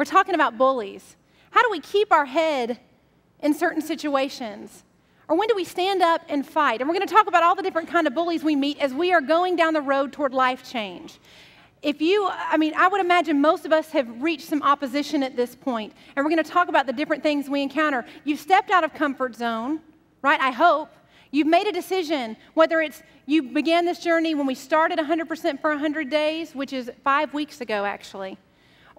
We're talking about bullies. How do we keep our head in certain situations? Or when do we stand up and fight? And we're going to talk about all the different kind of bullies we meet as we are going down the road toward life change. If you, I mean, I would imagine most of us have reached some opposition at this point, and we're going to talk about the different things we encounter. You've stepped out of comfort zone, right? I hope. You've made a decision, whether it's you began this journey when we started 100% for 100 days, which is five weeks ago, actually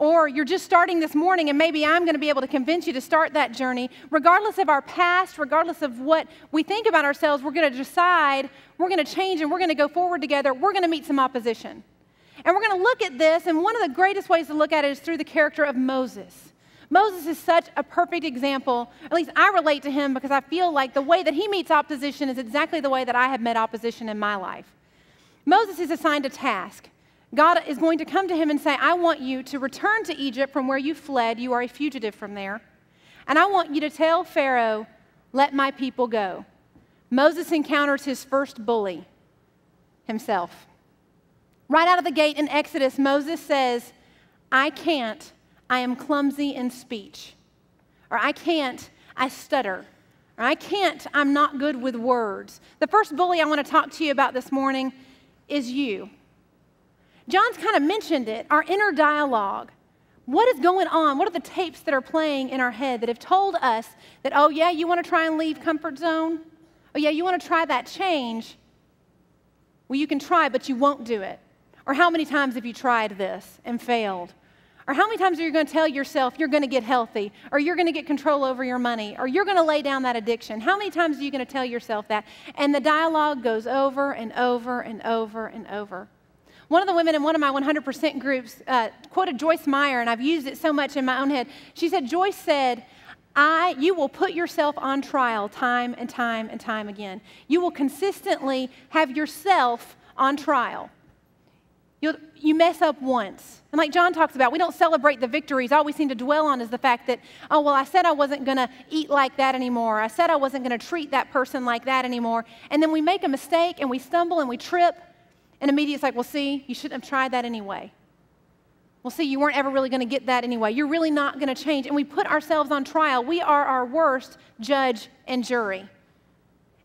or you're just starting this morning and maybe I'm going to be able to convince you to start that journey. Regardless of our past, regardless of what we think about ourselves, we're going to decide, we're going to change, and we're going to go forward together. We're going to meet some opposition. And we're going to look at this, and one of the greatest ways to look at it is through the character of Moses. Moses is such a perfect example. At least I relate to him because I feel like the way that he meets opposition is exactly the way that I have met opposition in my life. Moses is assigned a task. God is going to come to him and say, I want you to return to Egypt from where you fled. You are a fugitive from there. And I want you to tell Pharaoh, let my people go. Moses encounters his first bully himself. Right out of the gate in Exodus, Moses says, I can't, I am clumsy in speech. Or I can't, I stutter. Or I can't, I'm not good with words. The first bully I want to talk to you about this morning is you. John's kind of mentioned it, our inner dialogue. What is going on? What are the tapes that are playing in our head that have told us that, oh, yeah, you want to try and leave comfort zone? Oh, yeah, you want to try that change? Well, you can try, but you won't do it. Or how many times have you tried this and failed? Or how many times are you going to tell yourself you're going to get healthy, or you're going to get control over your money, or you're going to lay down that addiction? How many times are you going to tell yourself that? And the dialogue goes over and over and over and over. One of the women in one of my 100% groups uh, quoted Joyce Meyer, and I've used it so much in my own head. She said, Joyce said, I, you will put yourself on trial time and time and time again. You will consistently have yourself on trial. You'll, you mess up once. And like John talks about, we don't celebrate the victories. All we seem to dwell on is the fact that, oh, well, I said I wasn't going to eat like that anymore. I said I wasn't going to treat that person like that anymore. And then we make a mistake and we stumble and we trip and immediately it's like, well, see, you shouldn't have tried that anyway. Well, see, you weren't ever really going to get that anyway. You're really not going to change. And we put ourselves on trial. We are our worst judge and jury.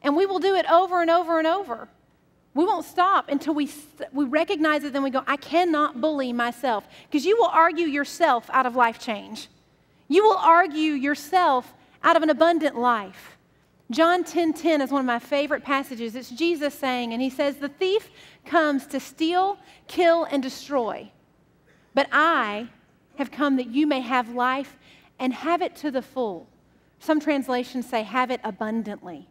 And we will do it over and over and over. We won't stop until we, we recognize it, then we go, I cannot bully myself. Because you will argue yourself out of life change. You will argue yourself out of an abundant life. John 10:10 10, 10 is one of my favorite passages. It's Jesus saying, and he says, The thief comes to steal, kill, and destroy. But I have come that you may have life and have it to the full. Some translations say, have it abundantly.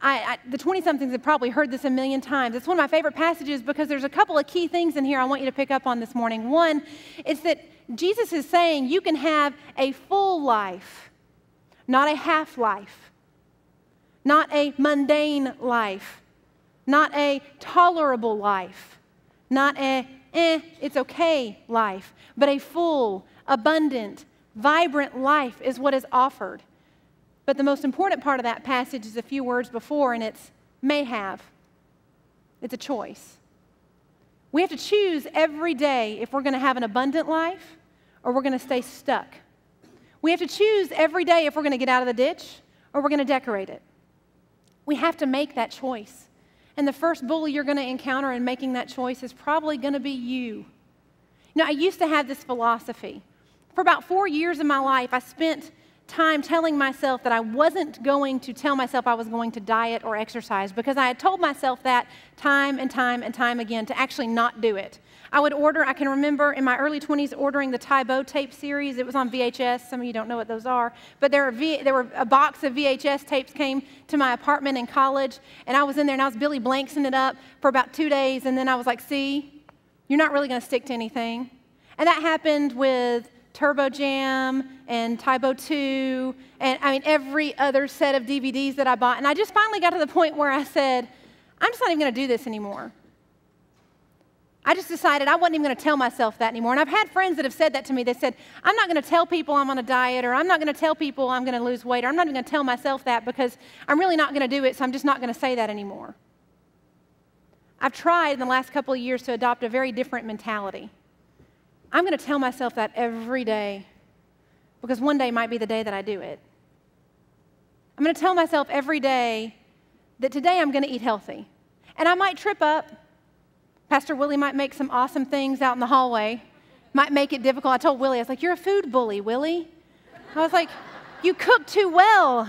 I, I, the 20 somethings have probably heard this a million times. It's one of my favorite passages because there's a couple of key things in here I want you to pick up on this morning. One is that Jesus is saying you can have a full life, not a half life not a mundane life, not a tolerable life, not a eh, it's okay life, but a full, abundant, vibrant life is what is offered. But the most important part of that passage is a few words before, and it's may have. It's a choice. We have to choose every day if we're going to have an abundant life or we're going to stay stuck. We have to choose every day if we're going to get out of the ditch or we're going to decorate it. We have to make that choice. And the first bully you're going to encounter in making that choice is probably going to be you. Now, I used to have this philosophy. For about four years of my life, I spent time telling myself that I wasn't going to tell myself I was going to diet or exercise because I had told myself that time and time and time again to actually not do it. I would order, I can remember in my early 20s ordering the Tae Bo tape series. It was on VHS. Some of you don't know what those are. But there were, v, there were a box of VHS tapes came to my apartment in college, and I was in there and I was Billy Blanksing it up for about two days, and then I was like, see, you're not really going to stick to anything. And that happened with Turbo Jam and Tae Bo 2, and I mean, every other set of DVDs that I bought. And I just finally got to the point where I said, I'm just not even going to do this anymore. I just decided I wasn't even going to tell myself that anymore. And I've had friends that have said that to me. They said, I'm not going to tell people I'm on a diet, or I'm not going to tell people I'm going to lose weight, or I'm not even going to tell myself that because I'm really not going to do it, so I'm just not going to say that anymore. I've tried in the last couple of years to adopt a very different mentality. I'm going to tell myself that every day because one day might be the day that I do it. I'm going to tell myself every day that today I'm going to eat healthy. And I might trip up. Pastor Willie might make some awesome things out in the hallway, might make it difficult. I told Willie, I was like, You're a food bully, Willie. I was like, You cook too well.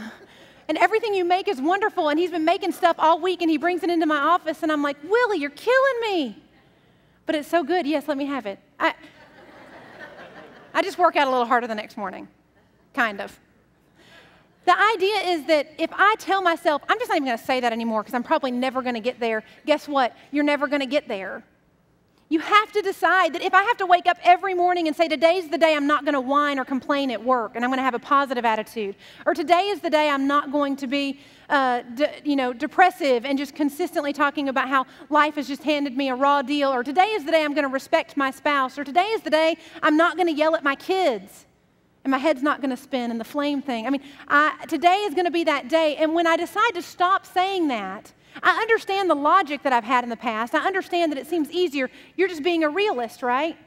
And everything you make is wonderful. And he's been making stuff all week and he brings it into my office. And I'm like, Willie, you're killing me. But it's so good. Yes, let me have it. I, I just work out a little harder the next morning, kind of. The idea is that if I tell myself, I'm just not even going to say that anymore because I'm probably never going to get there, guess what? You're never going to get there. You have to decide that if I have to wake up every morning and say, Today's the day I'm not going to whine or complain at work and I'm going to have a positive attitude, or today is the day I'm not going to be, uh, de- you know, depressive and just consistently talking about how life has just handed me a raw deal, or today is the day I'm going to respect my spouse, or today is the day I'm not going to yell at my kids and my head's not going to spin and the flame thing. I mean, I, today is going to be that day. And when I decide to stop saying that, I understand the logic that I've had in the past. I understand that it seems easier. You're just being a realist, right?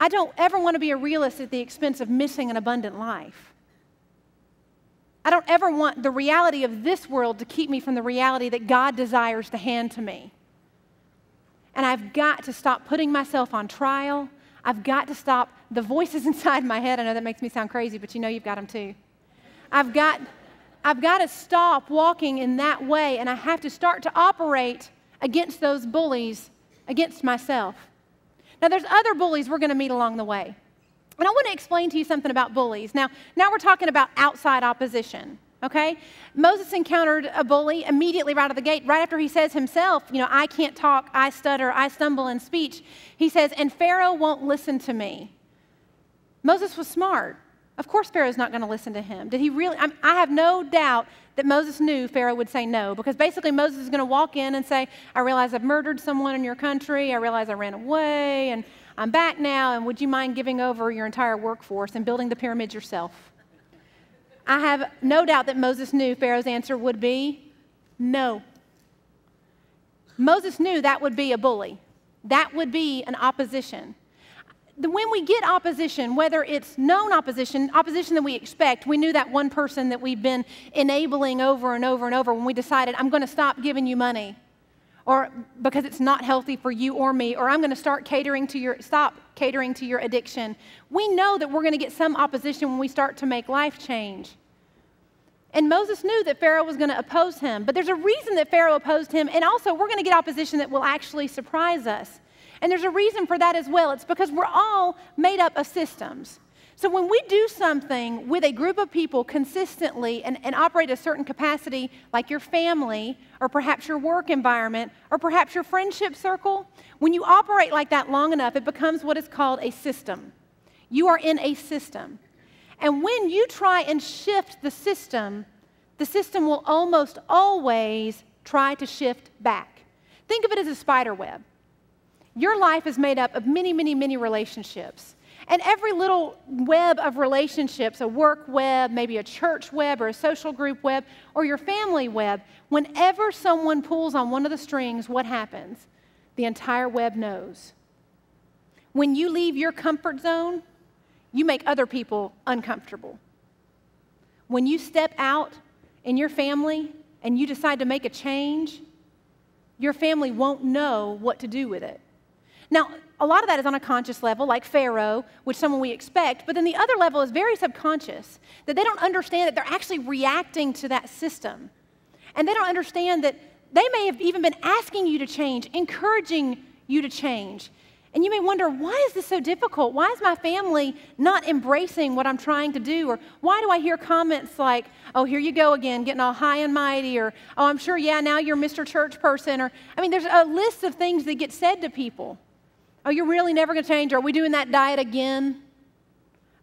I don't ever want to be a realist at the expense of missing an abundant life. I don't ever want the reality of this world to keep me from the reality that God desires to hand to me. And I've got to stop putting myself on trial. I've got to stop the voices inside my head. I know that makes me sound crazy, but you know you've got them too. I've got I've got to stop walking in that way and I have to start to operate against those bullies, against myself. Now, there's other bullies we're going to meet along the way. And I want to explain to you something about bullies. Now, now we're talking about outside opposition, okay? Moses encountered a bully immediately right out of the gate, right after he says himself, you know, I can't talk, I stutter, I stumble in speech. He says, and Pharaoh won't listen to me. Moses was smart. Of course, Pharaoh's not going to listen to him. Did he really? I, I have no doubt that Moses knew Pharaoh would say no because basically Moses is going to walk in and say, I realize I've murdered someone in your country. I realize I ran away and I'm back now. And would you mind giving over your entire workforce and building the pyramids yourself? I have no doubt that Moses knew Pharaoh's answer would be no. Moses knew that would be a bully, that would be an opposition. When we get opposition, whether it's known opposition, opposition that we expect, we knew that one person that we've been enabling over and over and over when we decided, I'm going to stop giving you money, or because it's not healthy for you or me, or I'm going to start catering to your, stop catering to your addiction. We know that we're going to get some opposition when we start to make life change. And Moses knew that Pharaoh was going to oppose him, but there's a reason that Pharaoh opposed him, and also we're going to get opposition that will actually surprise us. And there's a reason for that as well. It's because we're all made up of systems. So when we do something with a group of people consistently and, and, operate a certain capacity, like your family, or perhaps your work environment, or perhaps your friendship circle, when you operate like that long enough, it becomes what is called a system. You are in a system. And when you try and shift the system, the system will almost always try to shift back. Think of it as a spider web. Your life is made up of many, many, many relationships. And every little web of relationships, a work web, maybe a church web or a social group web, or your family web, whenever someone pulls on one of the strings, what happens? The entire web knows. When you leave your comfort zone, you make other people uncomfortable. When you step out in your family and you decide to make a change, your family won't know what to do with it. Now, a lot of that is on a conscious level, like Pharaoh, which someone we expect, but then the other level is very subconscious, that they don't understand that they're actually reacting to that system. And they don't understand that they may have even been asking you to change, encouraging you to change. And you may wonder, why is this so difficult? Why is my family not embracing what I'm trying to do? Or why do I hear comments like, oh, here you go again, getting all high and mighty? Or, oh, I'm sure, yeah, now you're Mr. Church person. Or, I mean, there's a list of things that get said to people. Oh, you're really never going to change? Are we doing that diet again?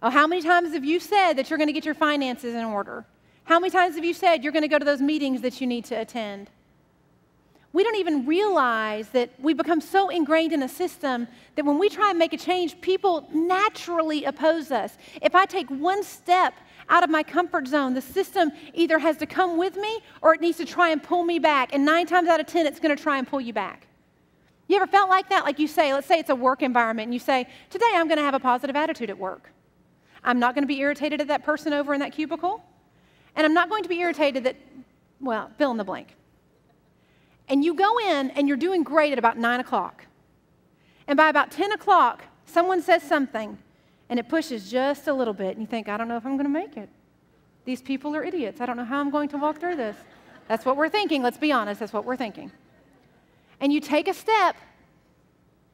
Oh, how many times have you said that you're going to get your finances in order? How many times have you said you're going to go to those meetings that you need to attend? We don't even realize that we become so ingrained in a system that when we try and make a change, people naturally oppose us. If I take one step out of my comfort zone, the system either has to come with me or it needs to try and pull me back. And nine times out of ten, it's going to try and pull you back. You ever felt like that? Like you say, let's say it's a work environment, and you say, Today I'm going to have a positive attitude at work. I'm not going to be irritated at that person over in that cubicle, and I'm not going to be irritated that, well, fill in the blank. And you go in and you're doing great at about 9 o'clock. And by about 10 o'clock, someone says something, and it pushes just a little bit, and you think, I don't know if I'm going to make it. These people are idiots. I don't know how I'm going to walk through this. That's what we're thinking. Let's be honest. That's what we're thinking and you take a step,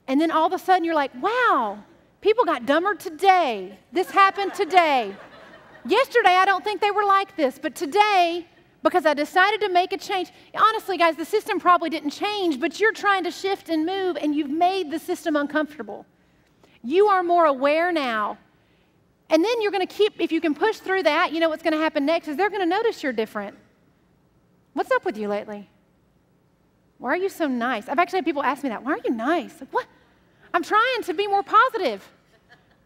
and then all of a sudden you're like, wow, people got dumber today. This happened today. Yesterday, I don't think they were like this, but today, because I decided to make a change. Honestly, guys, the system probably didn't change, but you're trying to shift and move, and you've made the system uncomfortable. You are more aware now. And then you're going to keep, if you can push through that, you know what's going to happen next is they're going to notice you're different. What's up with you lately? Why are you so nice? I've actually had people ask me that. Why are you nice? Like, what? I'm trying to be more positive.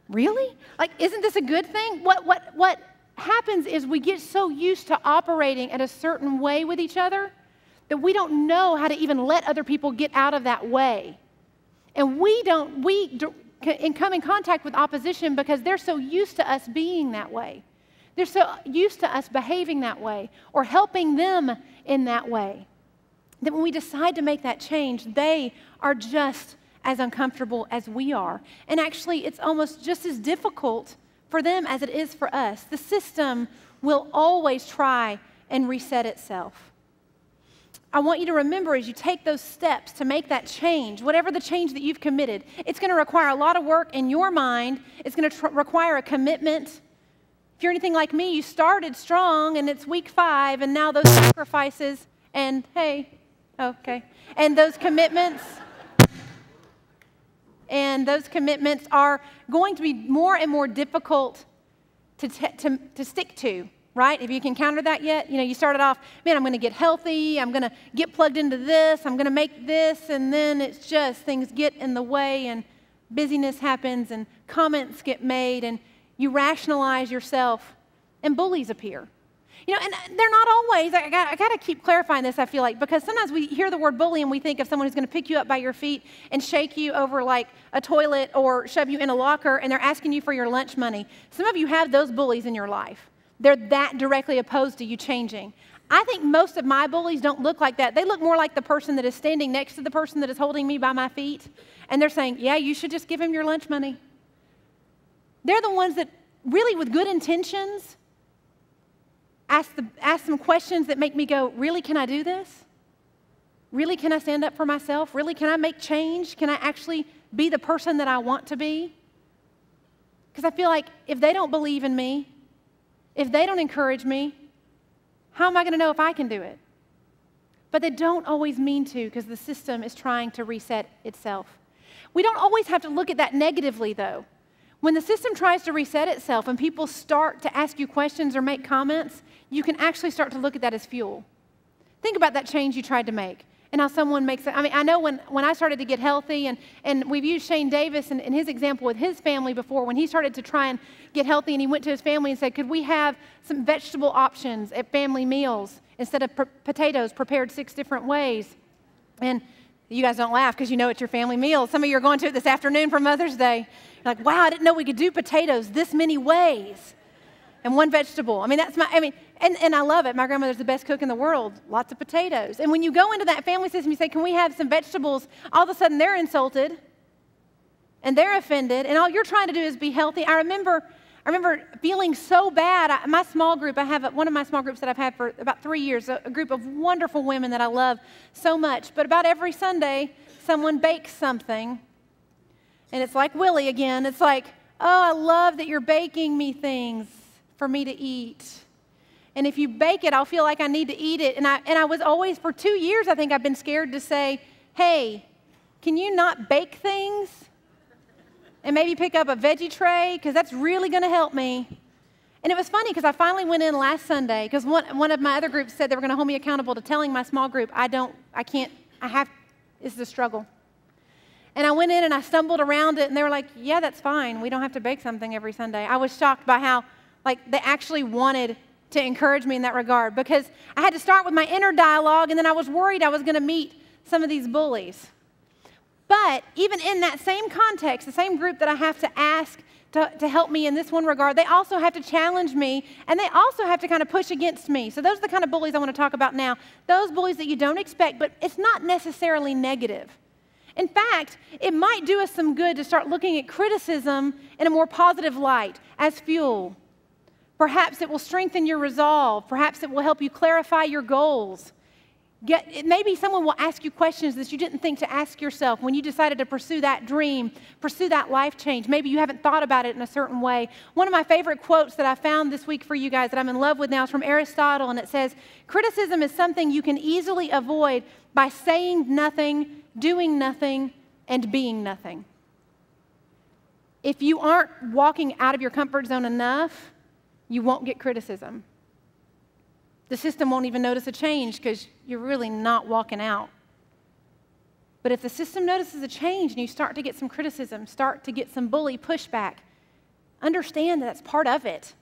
Really? Like, isn't this a good thing? What, what, what happens is we get so used to operating at a certain way with each other that we don't know how to even let other people get out of that way. And we don't, we can come in contact with opposition because they're so used to us being that way. They're so used to us behaving that way or helping them in that way that when we decide to make that change, they are just as uncomfortable as we are. And actually, it's almost just as difficult for them as it is for us. The system will always try and reset itself. I want you to remember as you take those steps to make that change, whatever the change that you've committed, it's going to require a lot of work in your mind. It's going to tr- require a commitment. If you're anything like me, you started strong and it's week five, and now those sacrifices, and hey, Okay. And those commitments, and those commitments are going to be more and more difficult to, t- to, to stick to, right? If you can counter that yet, you know, you started off, man, I'm going to get healthy, I'm going to get plugged into this, I'm going to make this, and then it's just things get in the way, and busyness happens, and comments get made, and you rationalize yourself, and bullies appear. You know, and uh, they're not always, I got, I got to keep clarifying this, I feel like, because sometimes we hear the word bully and we think of someone who's going to pick you up by your feet and shake you over like a toilet or shove you in a locker and they're asking you for your lunch money. Some of you have those bullies in your life. They're that directly opposed to you changing. I think most of my bullies don't look like that. They look more like the person that is standing next to the person that is holding me by my feet, and they're saying, Yeah, you should just give him your lunch money. They're the ones that really, with good intentions, ask, the, ask some questions that make me go, really, can I do this? Really, can I stand up for myself? Really, can I make change? Can I actually be the person that I want to be? Because I feel like if they don't believe in me, if they don't encourage me, how am I going to know if I can do it? But they don't always mean to because the system is trying to reset itself. We don't always have to look at that negatively, though. When the system tries to reset itself and people start to ask you questions or make comments, you can actually start to look at that as fuel. Think about that change you tried to make and how someone makes it. I mean, I know when, when I started to get healthy, and, and we've used Shane Davis and, and his example with his family before, when he started to try and get healthy, and he went to his family and said, Could we have some vegetable options at family meals instead of potatoes prepared six different ways? And you guys don't laugh because you know it's your family meal. Some of you are going to it this afternoon for Mother's Day. You're like, wow, I didn't know we could do potatoes this many ways and one vegetable. I mean, that's my, I mean, and, and I love it. My grandmother's the best cook in the world, lots of potatoes. And when you go into that family system, you say, Can we have some vegetables? All of a sudden, they're insulted and they're offended, and all you're trying to do is be healthy. I remember. I remember feeling so bad. I, my small group, I have one of my small groups that I've had for about three years, a, a group of wonderful women that I love so much. But about every Sunday, someone bakes something. And it's like Willie again. It's like, oh, I love that you're baking me things for me to eat. And if you bake it, I'll feel like I need to eat it. And I, and I was always, for two years, I think I've been scared to say, hey, can you not bake things? And maybe pick up a veggie tray, because that's really going to help me. And it was funny because I finally went in last Sunday because one, one of my other groups said they were going to hold me accountable to telling my small group, I don't, I can't, I have, it's a struggle. And I went in and I stumbled around it, and they were like, Yeah, that's fine. We don't have to bake something every Sunday. I was shocked by how, like, they actually wanted to encourage me in that regard because I had to start with my inner dialogue, and then I was worried I was going to meet some of these bullies. But even in that same context, the same group that I have to ask to, to help me in this one regard, they also have to challenge me and they also have to kind of push against me. So, those are the kind of bullies I want to talk about now. Those bullies that you don't expect, but it's not necessarily negative. In fact, it might do us some good to start looking at criticism in a more positive light as fuel. Perhaps it will strengthen your resolve. Perhaps it will help you clarify your goals. Get, maybe someone will ask you questions that you didn't think to ask yourself when you decided to pursue that dream, pursue that life change. Maybe you haven't thought about it in a certain way. One of my favorite quotes that I found this week for you guys that I'm in love with now is from Aristotle, and it says Criticism is something you can easily avoid by saying nothing, doing nothing, and being nothing. If you aren't walking out of your comfort zone enough, you won't get criticism. The system won't even notice a change because you're really not walking out. But if the system notices a change and you start to get some criticism, start to get some bully pushback, understand that that's part of it.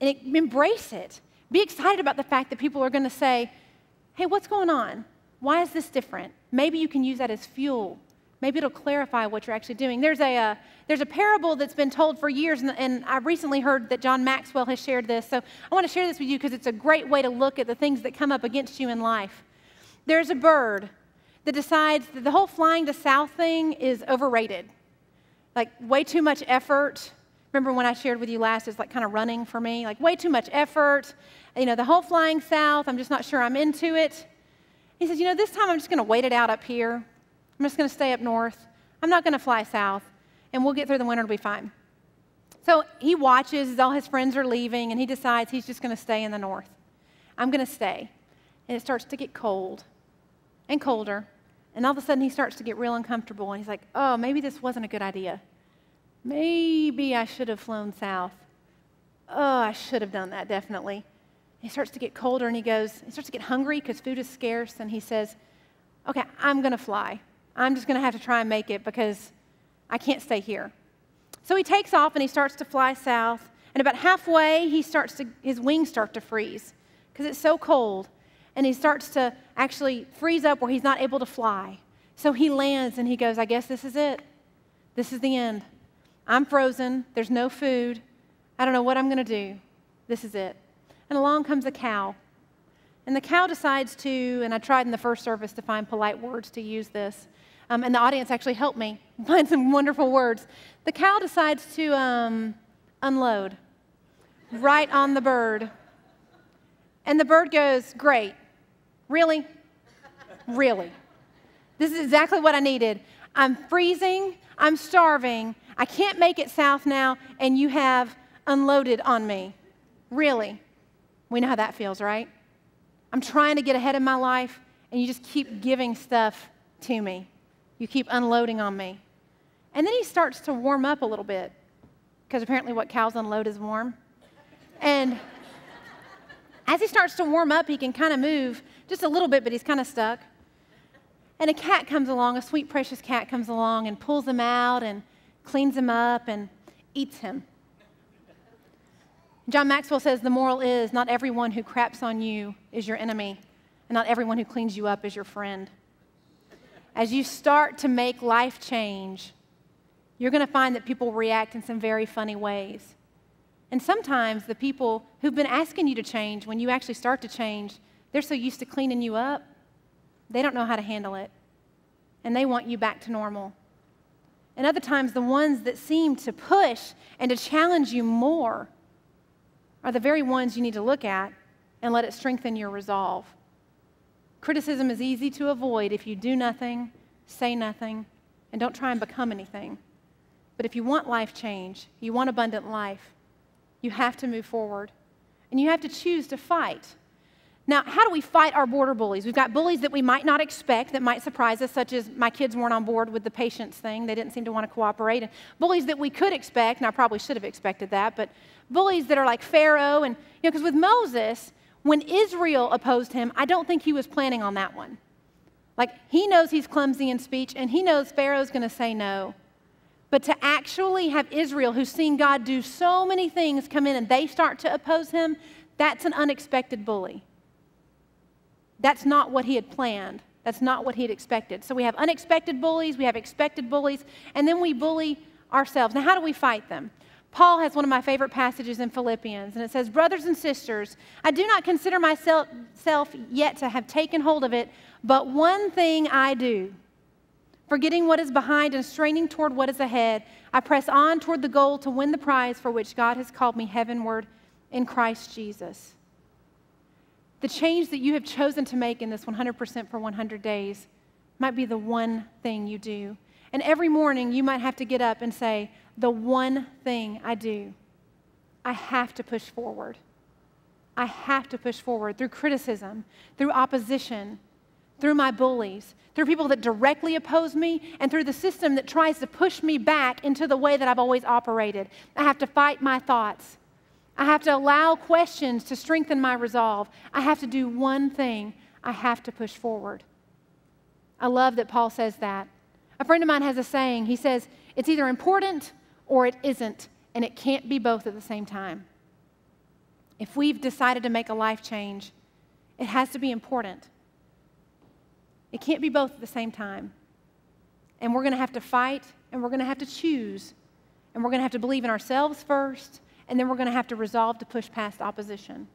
And embrace it. Be excited about the fact that people are going to say, hey, what's going on? Why is this different? Maybe you can use that as fuel maybe it'll clarify what you're actually doing. There's a, uh, there's a parable that's been told for years, and, and I recently heard that John Maxwell has shared this. So I want to share this with you because it's a great way to look at the things that come up against you in life. There's a bird that decides that the whole flying to south thing is overrated, like way too much effort. Remember when I shared with you last, it's like kind of running for me, like way too much effort. You know, the whole flying south, I'm just not sure I'm into it. He says, you know, this time I'm just going to wait it out up here. I'm just going to stay up north. I'm not going to fly south, and we'll get through the winter, it'll be fine. So he watches as all his friends are leaving, and he decides he's just going to stay in the north. I'm going to stay. And it starts to get cold and colder, and all of a sudden he starts to get real uncomfortable, and he's like, oh, maybe this wasn't a good idea. Maybe I should have flown south. Oh, I should have done that, definitely. He starts to get colder, and he goes, he starts to get hungry because food is scarce, and he says, okay, I'm going to fly. I'm just going to have to try and make it because I can't stay here. So he takes off and he starts to fly south. And about halfway, he starts to, his wings start to freeze because it's so cold. And he starts to actually freeze up where he's not able to fly. So he lands and he goes, I guess this is it. This is the end. I'm frozen. There's no food. I don't know what I'm going to do. This is it. And along comes a cow. And the cow decides to, and I tried in the first service to find polite words to use this. Um, and the audience actually helped me find some wonderful words. The cow decides to um, unload right on the bird. And the bird goes, Great. Really? Really? This is exactly what I needed. I'm freezing. I'm starving. I can't make it south now, and you have unloaded on me. Really? We know how that feels, right? I'm trying to get ahead in my life, and you just keep giving stuff to me. You keep unloading on me. And then he starts to warm up a little bit because apparently what cows unload is warm. And as he starts to warm up, he can kind of move just a little bit, but he's kind of stuck. And a cat comes along, a sweet, precious cat comes along and pulls him out and cleans him up and eats him. John Maxwell says the moral is not everyone who craps on you is your enemy, and not everyone who cleans you up is your friend as you start to make life change, you're going to find that people react in some very funny ways. And sometimes the people who've been asking you to change, when you actually start to change, they're so used to cleaning you up, they don't know how to handle it. And they want you back to normal. And other times, the ones that seem to push and to challenge you more are the very ones you need to look at and let it strengthen your resolve. Criticism is easy to avoid if you do nothing, say nothing, and don't try and become anything. But if you want life change, you want abundant life, you have to move forward. And you have to choose to fight. Now, how do we fight our border bullies? We've got bullies that we might not expect that might surprise us, such as my kids weren't on board with the patience thing. They didn't seem to want to cooperate. And bullies that we could expect, and I probably should have expected that, but bullies that are like Pharaoh. And, you know, because with Moses, when Israel opposed him, I don't think he was planning on that one. Like, he knows he's clumsy in speech, and he knows Pharaoh's going to say no. But to actually have Israel, who's seen God do so many things, come in and they start to oppose him, that's an unexpected bully. That's not what he had planned. That's not what he'd expected. So we have unexpected bullies, we have expected bullies, and then we bully ourselves. Now, how do we fight them? Paul has one of my favorite passages in Philippians, and it says, Brothers and sisters, I do not consider myself yet to have taken hold of it, but one thing I do. Forgetting what is behind and straining toward what is ahead, I press on toward the goal to win the prize for which God has called me heavenward in Christ Jesus. The change that you have chosen to make in this 100% for 100 days might be the one thing you do. And every morning you might have to get up and say, The one thing I do, I have to push forward. I have to push forward through criticism, through opposition, through my bullies, through people that directly oppose me, and through the system that tries to push me back into the way that I've always operated. I have to fight my thoughts. I have to allow questions to strengthen my resolve. I have to do one thing I have to push forward. I love that Paul says that. A friend of mine has a saying. He says, It's either important or it isn't, and it can't be both at the same time. If we've decided to make a life change, it has to be important. It can't be both at the same time. And we're going to have to fight, and we're going to have to choose, and we're going to have to believe in ourselves first, and then we're going to have to resolve to push past opposition.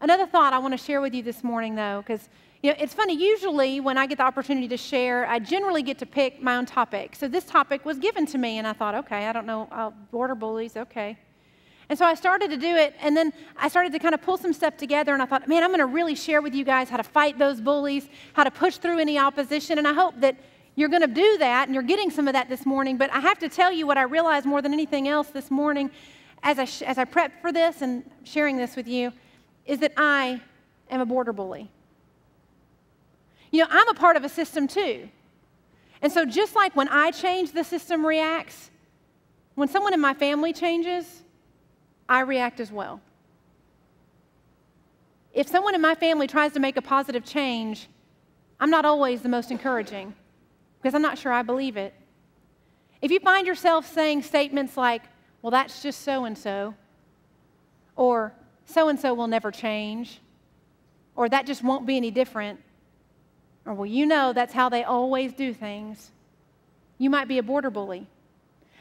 Another thought I want to share with you this morning, though, because you know, it's funny, usually when I get the opportunity to share, I generally get to pick my own topic. So this topic was given to me, and I thought, okay, I don't know, uh, border bullies, okay. And so I started to do it, and then I started to kind of pull some stuff together, and I thought, man, I'm going to really share with you guys how to fight those bullies, how to push through any opposition, and I hope that you're going to do that, and you're getting some of that this morning. But I have to tell you what I realized more than anything else this morning as I, sh- as I prepped for this and sharing this with you is that I am a border bully. You know, I'm a part of a system too. And so, just like when I change, the system reacts, when someone in my family changes, I react as well. If someone in my family tries to make a positive change, I'm not always the most encouraging because I'm not sure I believe it. If you find yourself saying statements like, well, that's just so and so, or so and so will never change, or that just won't be any different, or well, you know that's how they always do things, you might be a border bully.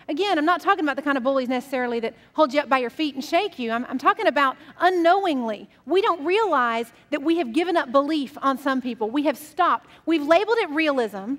Again, I'm not talking about the kind of bullies necessarily that hold you up by your feet and shake you. I'm, I'm, talking about unknowingly. We don't realize that we have given up belief on some people. We have stopped. We've labeled it realism,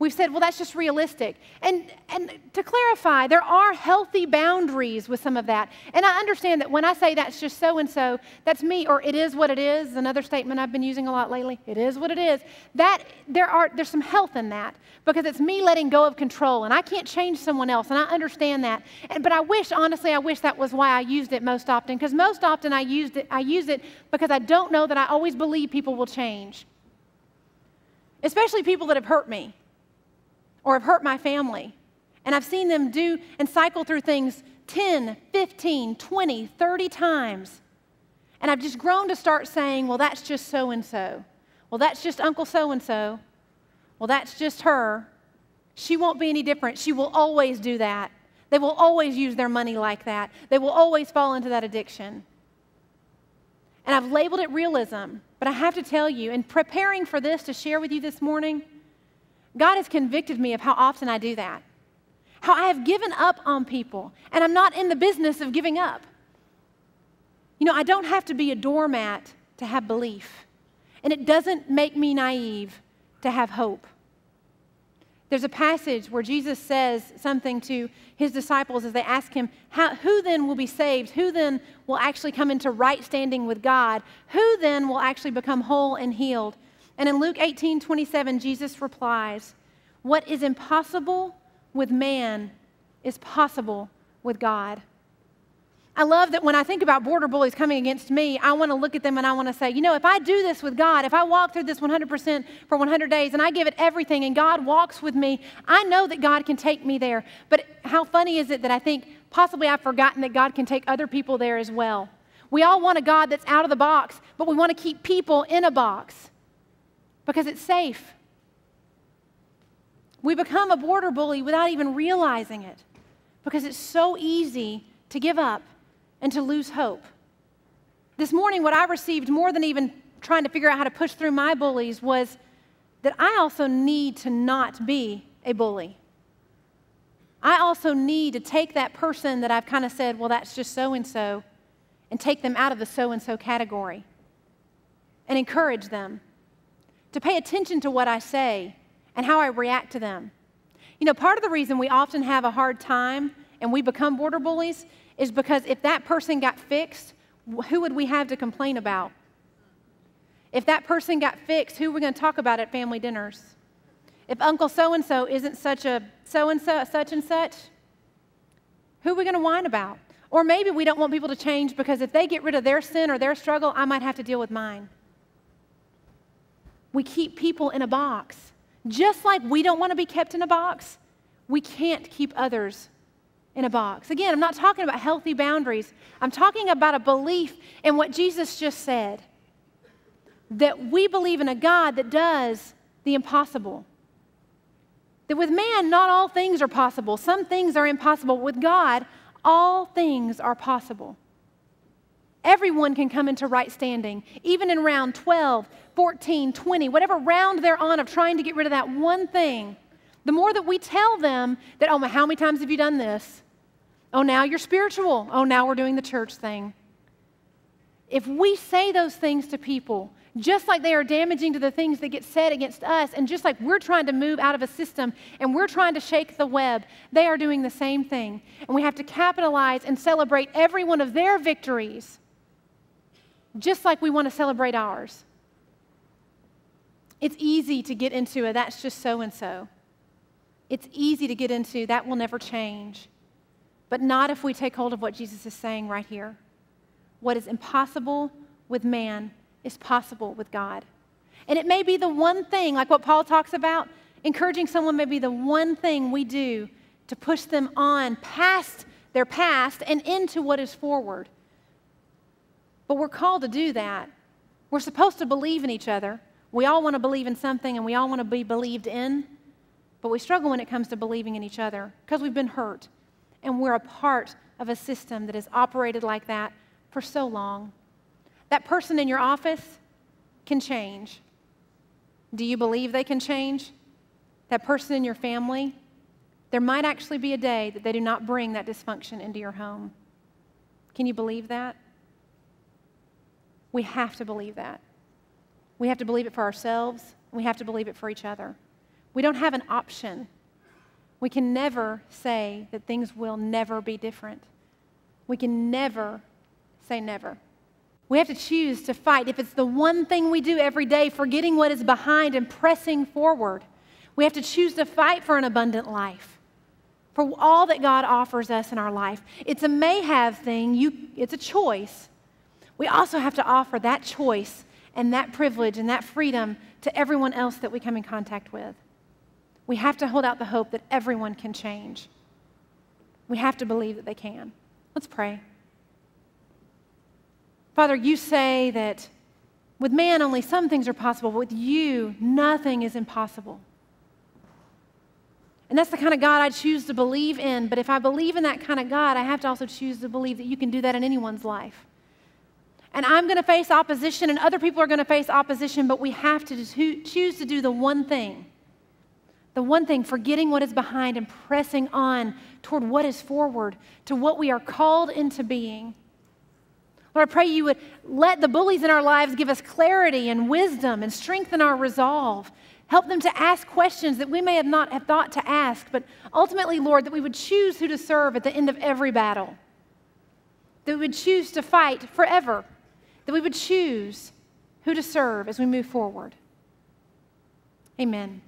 We've said, well, that's just realistic. And, and to clarify, there are healthy boundaries with some of that. And I understand that when I say that's just so and so, that's me, or it is what it is, another statement I've been using a lot lately. It is what it is. That there are there's some health in that because it's me letting go of control, and I can't change someone else, and I understand that. And, but I wish, honestly, I wish that was why I used it most often, because most often I used it, I use it because I don't know that I always believe people will change. Especially people that have hurt me or have hurt my family. And I've seen them do and cycle through things 10, 15, 20, 30 times. And I've just grown to start saying, well, that's just so and so. Well, that's just Uncle so and so. Well, that's just her. She won't be any different. She will always do that. They will always use their money like that. They will always fall into that addiction. And I've labeled it realism, but I have to tell you, in preparing for this to share with you this morning, God has convicted me of how often I do that. How I have given up on people, and I'm not in the business of giving up. You know, I don't have to be a doormat to have belief, and it doesn't make me naive to have hope. There's a passage where Jesus says something to his disciples as they ask him, Who then will be saved? Who then will actually come into right standing with God? Who then will actually become whole and healed? And in Luke 18 27, Jesus replies, What is impossible with man is possible with God. I love that when I think about border bullies coming against me, I want to look at them and I want to say, you know, if I do this with God, if I walk through this 100% for 100 days and I give it everything and God walks with me, I know that God can take me there. But how funny is it that I think possibly I've forgotten that God can take other people there as well? We all want a God that's out of the box, but we want to keep people in a box because it's safe. We become a border bully without even realizing it because it's so easy to give up and to lose hope. This morning, what I received more than even trying to figure out how to push through my bullies was that I also need to not be a bully. I also need to take that person that I've kind of said, well, that's just so and so, and take them out of the so and so category and encourage them to pay attention to what I say and how I react to them. You know, part of the reason we often have a hard time and we become border bullies is because if that person got fixed, who would we have to complain about? If that person got fixed, who are we going to talk about at family dinners? If Uncle so and so isn't such a so and so, such and such, who are we going to whine about? Or maybe we don't want people to change because if they get rid of their sin or their struggle, I might have to deal with mine. We keep people in a box. Just like we don't want to be kept in a box, we can't keep others in a box. Again, I'm not talking about healthy boundaries. I'm talking about a belief in what Jesus just said that we believe in a God that does the impossible. That with man, not all things are possible. Some things are impossible. With God, all things are possible. Everyone can come into right standing, even in round 12, 14, 20, whatever round they're on of trying to get rid of that one thing. The more that we tell them that, oh, how many times have you done this? Oh, now you're spiritual. Oh, now we're doing the church thing. If we say those things to people, just like they are damaging to the things that get said against us, and just like we're trying to move out of a system and we're trying to shake the web, they are doing the same thing. And we have to capitalize and celebrate every one of their victories, just like we want to celebrate ours. It's easy to get into a that's just so and so. It's easy to get into that will never change. But not if we take hold of what Jesus is saying right here. What is impossible with man is possible with God. And it may be the one thing, like what Paul talks about, encouraging someone may be the one thing we do to push them on past their past and into what is forward. But we're called to do that. We're supposed to believe in each other. We all want to believe in something and we all want to be believed in, but we struggle when it comes to believing in each other because we've been hurt and we're a part of a system that has operated like that for so long. That person in your office can change. Do you believe they can change? That person in your family, there might actually be a day that they do not bring that dysfunction into your home. Can you believe that? We have to believe that. We have to believe it for ourselves. We have to believe it for each other. We don't have an option we can never say that things will never be different. We can never say never. We have to choose to fight. If it's the one thing we do every day, forgetting what is behind and pressing forward, we have to choose to fight for an abundant life, for all that God offers us in our life. It's a may have thing, you, it's a choice. We also have to offer that choice and that privilege and that freedom to everyone else that we come in contact with. We have to hold out the hope that everyone can change. We have to believe that they can. Let's pray. Father, you say that with man only some things are possible, but with you, nothing is impossible. And that's the kind of God I choose to believe in. But if I believe in that kind of God, I have to also choose to believe that you can do that in anyone's life. And I'm going to face opposition, and other people are going to face opposition, but we have to choose to do the one thing the one thing, forgetting what is behind and pressing on toward what is forward, to what we are called into being. Lord, I pray you would let the bullies in our lives give us clarity and wisdom and strengthen our resolve. Help them to ask questions that we may have not have thought to ask, but ultimately, Lord, that we would choose who to serve at the end of every battle. That we would choose to fight forever. That we would choose who to serve as we move forward. Amen.